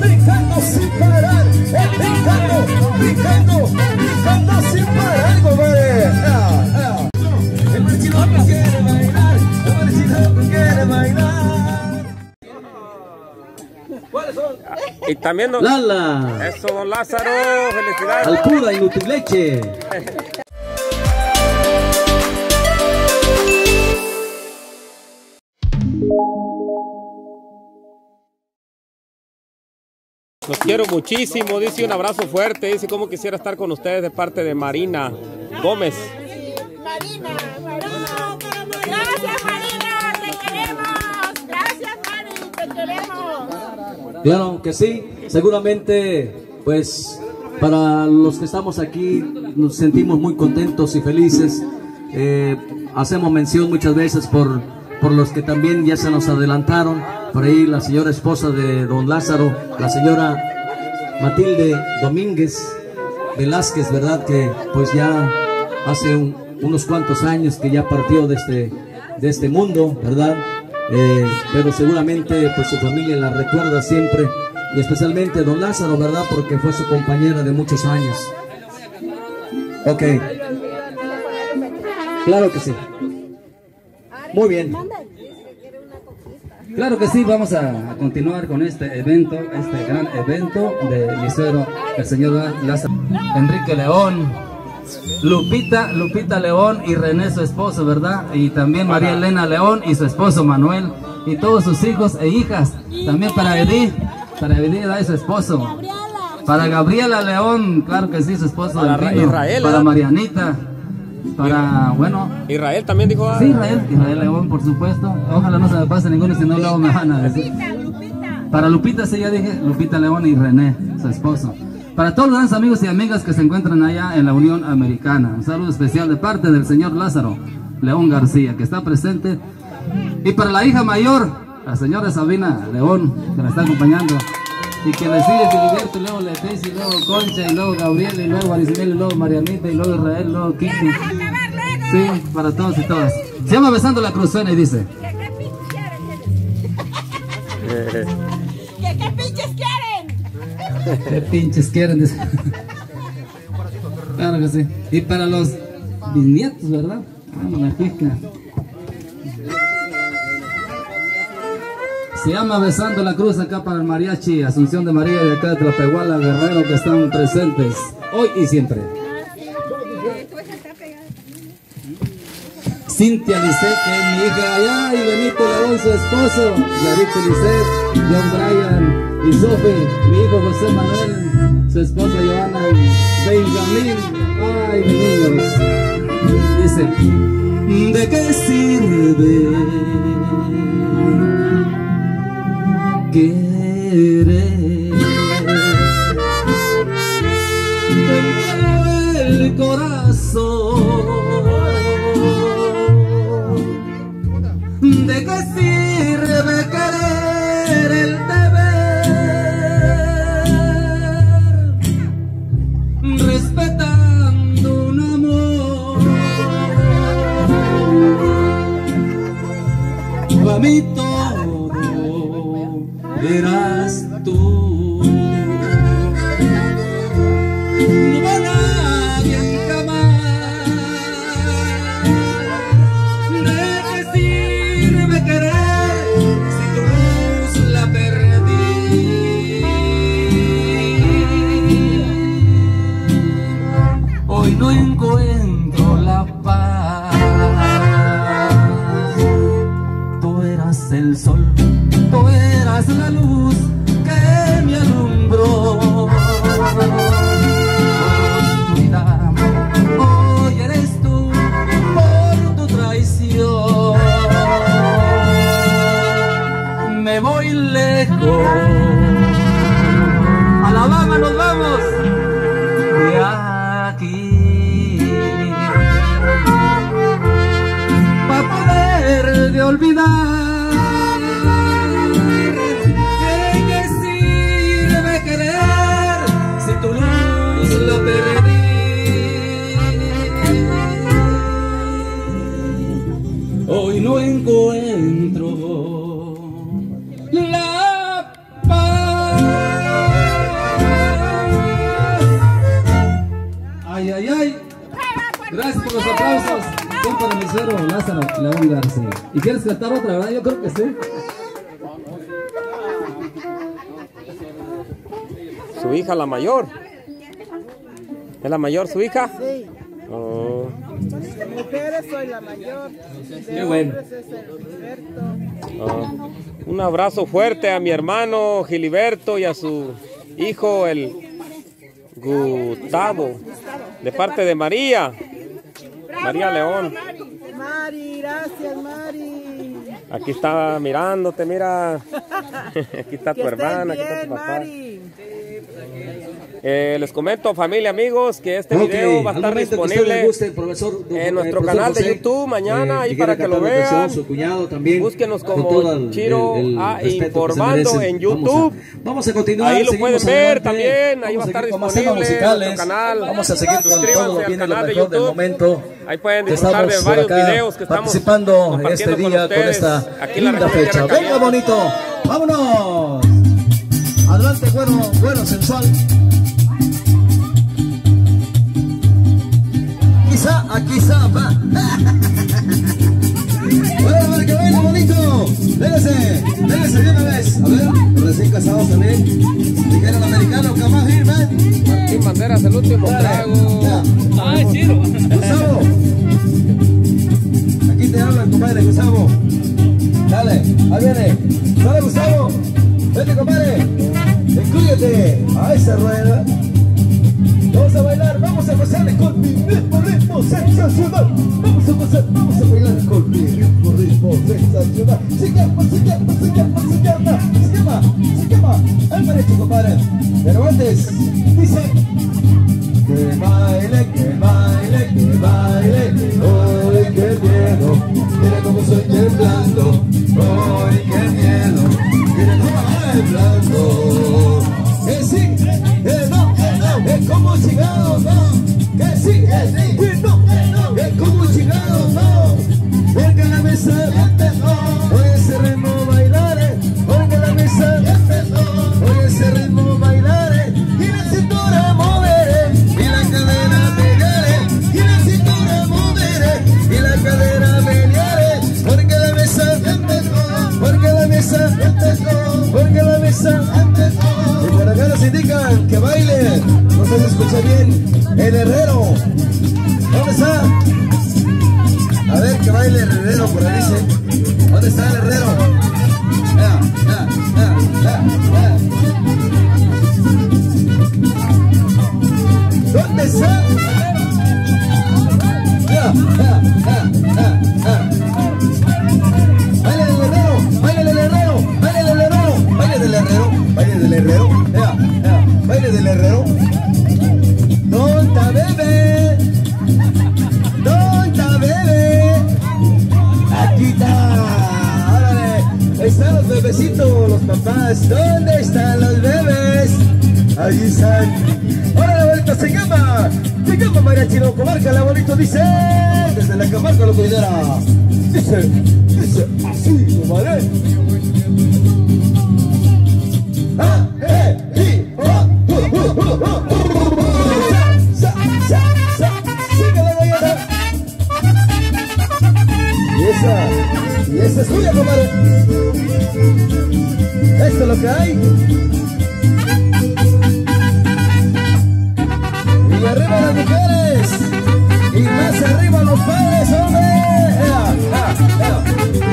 brincando sin parar, eh, brincando, brincando, brincando sin parar, compadre. El marichino quiere bailar, el marichino quiere bailar. ¿Cuáles son? Y también don... Lala, Eso, don Lázaro, felicidades. Alcura y Nutibleche. Los quiero muchísimo, dice un abrazo fuerte, dice cómo quisiera estar con ustedes de parte de Marina Gómez. Marina, Marina. Gracias, Marina, te queremos. Gracias, Mari, te queremos. Claro que sí, seguramente, pues para los que estamos aquí nos sentimos muy contentos y felices. Eh, hacemos mención muchas veces por, por los que también ya se nos adelantaron. Por ahí la señora esposa de don Lázaro, la señora Matilde Domínguez Velázquez, ¿verdad? Que pues ya hace un- unos cuantos años que ya partió de este, de este mundo, ¿verdad? Eh, pero seguramente pues su familia la recuerda siempre y especialmente don Lázaro, ¿verdad? Porque fue su compañera de muchos años. Ok. Claro que sí. Muy bien. Claro que sí, vamos a, continuar con este evento, este gran evento de mi suegro, el señor Lázaro Enrique León, Lupita, Lupita León y René su esposo, ¿verdad? Y también María Elena León y su esposo Manuel y todos sus hijos e hijas. También para Edith, para Edith y su esposo. Para Gabriela León, claro que sí, su esposo Para Delfino. Israel, Para ¿verdad? Marianita. Para, bueno, Israel también dijo. ah, Sí, Israel, Israel León, por supuesto. Ojalá no se me pase ninguno, si no luego me van a decir. Para Lupita, sí, ya dije, Lupita León y René, su esposo. Para todos los grandes amigos y amigas que se encuentran allá en la Unión Americana. Un saludo especial de parte del señor Lázaro León García, que está presente. Y para la hija mayor, la señora Sabina León, que la está acompañando. Y que le sigue Filiberto, y luego Leticia, y luego Concha, y luego Gabriel, y luego Arisabel, y luego Marianita, y luego Israel, y luego Kiki. Sí, para todos y todas. Se llama Besando la Cruz, suena y dice. ¿Qué, qué pinches quieren? ¿Qué pinches quieren? Dice. Claro que sí. Y para los bisnietos, ¿verdad? Ah, monarquisca. Se llama Besando la Cruz acá para el mariachi Asunción de María y acá de Tlapehuala, Guerrero, que están presentes hoy y siempre. Cintia Lisset, que es mi hija allá, y Benito León, su esposo, Yarito Lisset, John Bryan y Sophie, mi hijo José Manuel, su esposa Joana, Benjamín, ay, mis niños. Dice, ¿de qué sirve Para mí todo eras tú. Sol, tú eras la luz que me alumbró. Cantar otra, verdad? Yo creo que sí. Su hija la mayor. ¿Es la mayor su hija? Sí, Oh, mujeres soy la mayor. Qué bueno. hombres es el Gilberto. oh. Un abrazo fuerte a mi hermano Giliberto y a su hijo el Gustavo. De parte de María. María León. Mari, gracias Mari. Aquí está mirándote, mira. Aquí está tu hermana, aquí está tu bien, papá. Mari. Eh, les comento, familia, amigos, que este video va a estar disponible guste, profesor, en eh, nuestro canal de YouTube mañana, ahí que para que lo vean. Su cuñado también. Búsquenos como el- Chiro el- el A Informando en Vamos a- YouTube. Vamos a, continuar. Ahí lo pueden ver adelante. también, ahí va a estar disponible musicales. en nuestro canal. Vamos a seguir con todo lo y lo canal de mejor del momento. Ahí pueden disfrutar de varios videos que estamos participando este compartiendo con día con, esta aquí en la linda fecha. Venga, bonito. Vámonos. Adelante, bueno, bueno, sensual. De una vez. A ver, recién casados también. Dijeron americano, jamás firme. Martín Banderas, el último trago. Ay, Chiro. Gustavo. Aquí te hablan, compadre, Gustavo. Dale, ahí viene. Dale, Gustavo. Vete, compadre. Incluyete a esa rueda. Vamos a bailar, vamos a gozar con mi ritmo, ritmo sensacional. Vamos a gozar, vamos a bailar con mi ritmo, ritmo sensacional. Se llama, ¿Dónde está el herrero? Están los bebecitos, los papás. ¿Dónde están los bebés? Ahí están. Órale, bonito, se llama. Se llama María Chino, comarca, la bonito dice. Desde la comarca lo cuidara. Dice, dice así, ¿vale? Ah, eh, y, ah, uh, uh, uh, uh. Sa, sa, sa, Diana. Y esa, y esa es tuya, compadre. Esto es lo que hay. Y arriba las mujeres. Y más arriba los padres, hombre.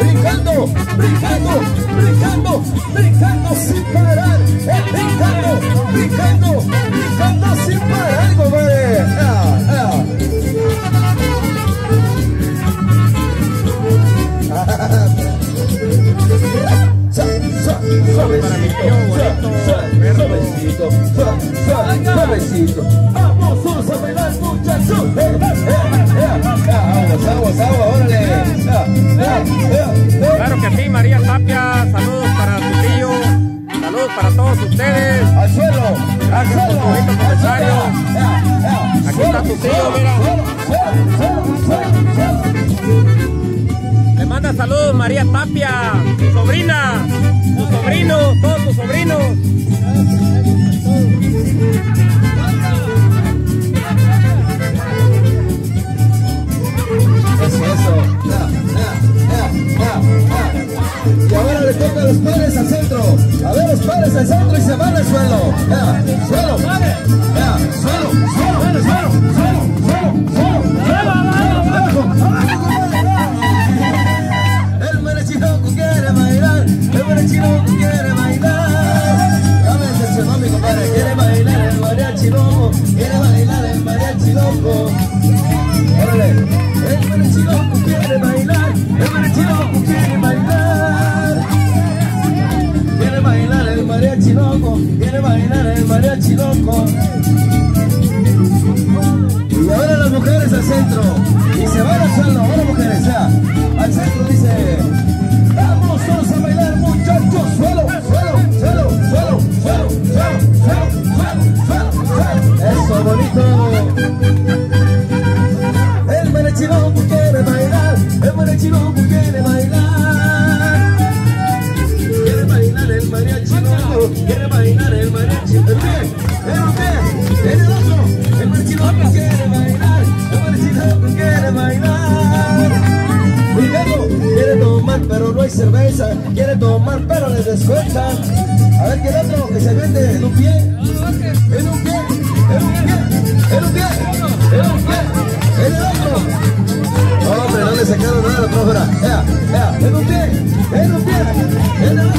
Brincando, brincando, brincando, brincando sin parar. Eh, brincando, brincando Suavecito, suavecito. Vamos todos a bailar, muchachos. Aguas, aguas, aguas, órale. Claro que sí, María Tapia, saludos para tu tío, saludos para todos ustedes. Al suelo, Gracias por tu bonito comentario. Aquí está tu tío, mira. Manda saludos María Tapia, tu sobrina, tu sobrino, todos tus sobrinos. El mariachiloco. Órale, el mariachiloco quiere bailar, el mariachiloco quiere bailar. Quiere bailar el mariachi loco, quiere bailar el mariachi loco. Y ahora las mujeres al centro, y se van al suelo, ahora mujeres, el otro. No, le sacaron nada a la prófera. Ea, ea, en un pie, en un pie, en el otro,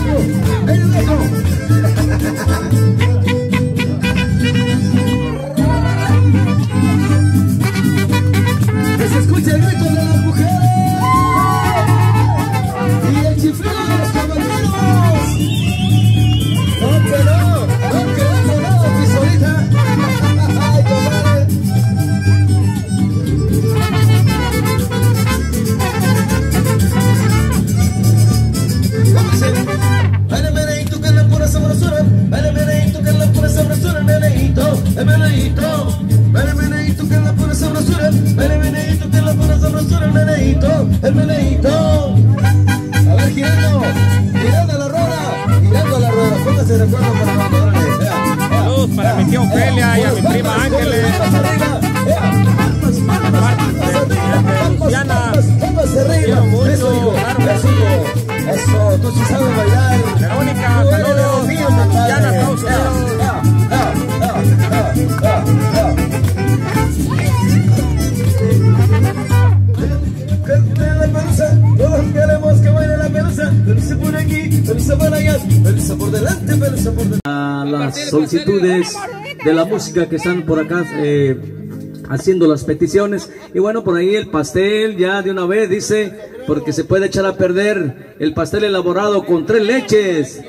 las solicitudes de la música que están por acá haciendo las peticiones. Y bueno, por ahí el pastel ya de una vez dice, porque se puede echar a perder el pastel elaborado con tres leches.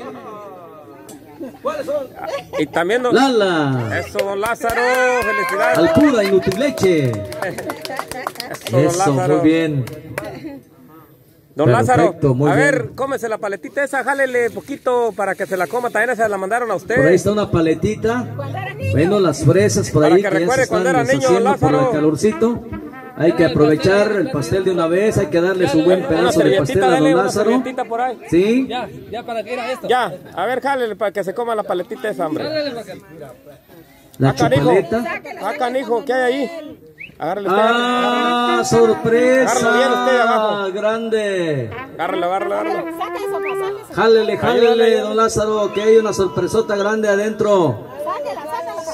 Y también don, Lala, eso, don Lázaro, felicidades. Alpura y Nutrileche. Eso, don Eso, Lázaro. muy bien. Don Perfecto, Lázaro, muy a bien. ver, cómese la paletita esa, jálele poquito para que se la coma. También se la mandaron a usted. Por ahí está una paletita. Bueno, las fresas por Para ahí que que ya se están era niño, deshaciendo por el calorcito. Hay que aprovechar el pastel de una vez, hay que darle su buen pedazo de pastel a don una Lázaro. por ahí. ¿Sí? Ya, ya para que era esto. Ya, a ver, jálele para que se coma la paletita esa, hombre. La Ah, canijo. chupaleta. Ah, canijo, ¿qué hay ahí? Usted. ¡Ah, sorpresa! Agárralo bien usted abajo. ¡Grande! Agárrale, agárrale, agárrale. Jálele, jálele, don Lázaro, que hay una sorpresota grande adentro.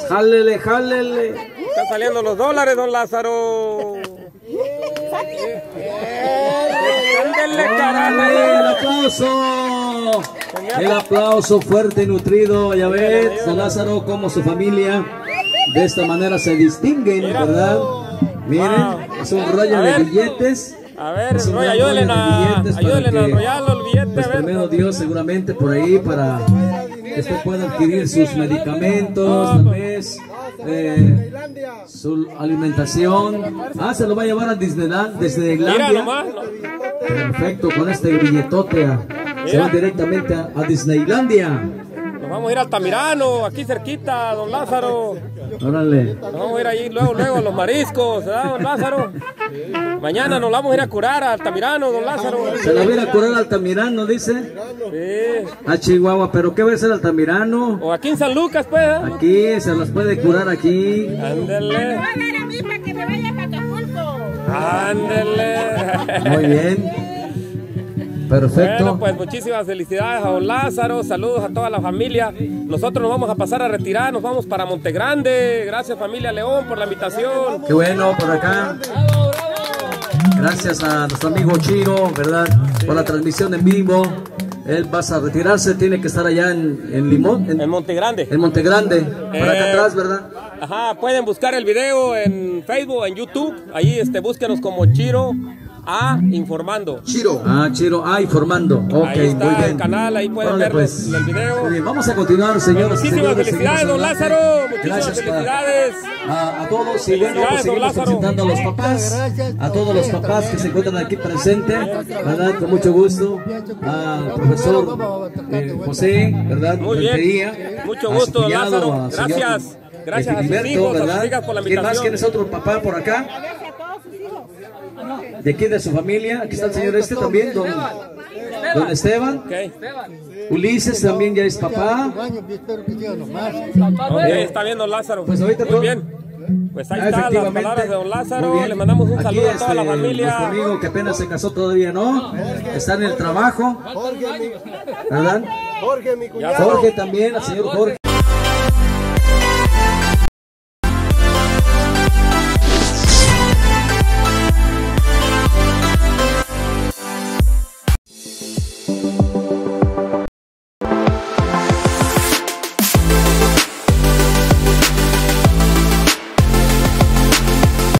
Jálele, jálele. Están saliendo los dólares, don Lázaro. Ándele, ¡Órale, carajo. ¡El aplauso! El aplauso fuerte y nutrido. Ya ves, don Lázaro, como su familia de esta manera se distinguen, ¿verdad? Miren, es un rollo A de ver. billetes. A ver, Es un ayúdenle rollo de a, ayúdenle a enrollarlo el billete, Pues a ver. primero Dios seguramente por ahí para que usted pueda adquirir sus medicamentos, tal vez eh, su alimentación. Ah, se lo va a llevar a Disneyland, desde nomás. Perfecto, con este billetote se va directamente a, a Disneylandia. Nos vamos a ir a Altamirano, aquí cerquita, don Lázaro. Órale. A ir allí luego, luego a los mariscos, ¿verdad, don Lázaro? Mañana nos vamos a ir a curar a Altamirano, don Lázaro. Se la viene a curar Altamirano, dice. Sí. A Chihuahua, pero ¿qué va a hacer Altamirano? O aquí en San Lucas, pues. ¿eh? Aquí, se las puede curar aquí. Ándele, a mí para que me vaya para Acapulco. ándele. Muy bien. Perfecto. Bueno, pues muchísimas felicidades a don Lázaro, saludos a toda la familia. Nosotros nos vamos a pasar a retirar, nos vamos para Montegrande. Gracias familia León por la invitación. Qué bueno por acá. Gracias a nuestro amigo Chiro, ¿verdad? Por la transmisión en vivo. Él va a retirarse, tiene que estar allá en, en Limón, en, En Montegrande. en Montegrande, por acá Eh, atrás, ¿verdad? Ajá, pueden buscar el video en Facebook, en YouTube. Ahí este, búsquenos como Chiro A Informando. Chiro. Ah, Chiro, ah, informando. Ok, Ahí está muy bien. el canal, ahí pueden ver pues. el video. Muy bien, vamos a continuar, señores. Muchísimas señores, felicidades, don. Lázaro. Muchísimas Gracias felicidades. A, a todos y bueno, pues seguimos presentando a los papás, a todos los papás que se encuentran aquí presentes, ¿verdad? Con mucho gusto, al profesor eh, José, ¿verdad? Muy bien. Mucho a gusto, cuñado, Lázaro. a Gracias. Gracias a sus Filiberto, hijos, a sus ¿verdad? hijas por la ¿Quién más? ¿Quién es otro papá por acá? De aquí de su familia, aquí está el señor este también, don, don Esteban. Ulises también ya es papá. ok, está bien, don Lázaro. Pues ahorita Muy bien. Pues ahí Ah, están las palabras de don Lázaro. Le mandamos un Aquí, saludo a toda la este, familia. Nuestro amigo que apenas se casó todavía, ¿no? Está en el trabajo, Jorge. Jorge, mi cuñado. Jorge también, el señor Jorge.